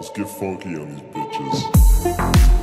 Let's get funky on these bitches.